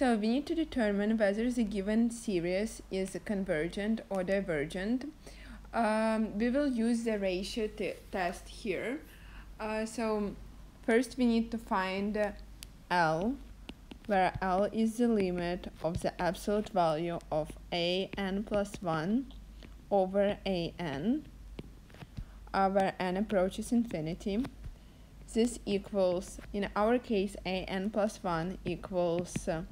So we need to determine whether the given series is convergent or divergent. Um, we will use the ratio test here. Uh, so first we need to find L, where L is the limit of the absolute value of a n plus 1 over a n, uh, where n approaches infinity. This equals, in our case, a n plus 1 equals uh,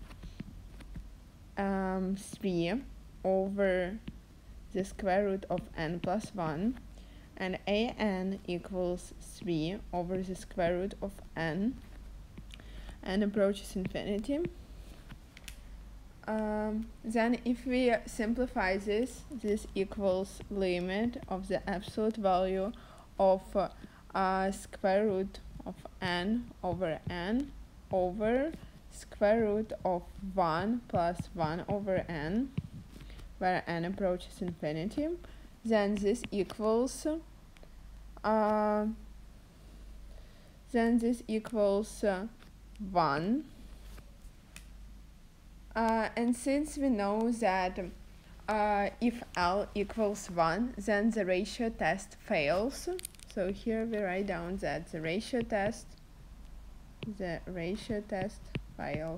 um, 3 over the square root of n plus 1 and a n equals 3 over the square root of n and approaches infinity. Um, then if we simplify this, this equals limit of the absolute value of uh, square root of n over n over square root of 1 plus 1 over n, where n approaches infinity, then this equals, uh, then this equals uh, 1. Uh, and since we know that uh, if L equals 1, then the ratio test fails. So here we write down that the ratio test, the ratio test fails.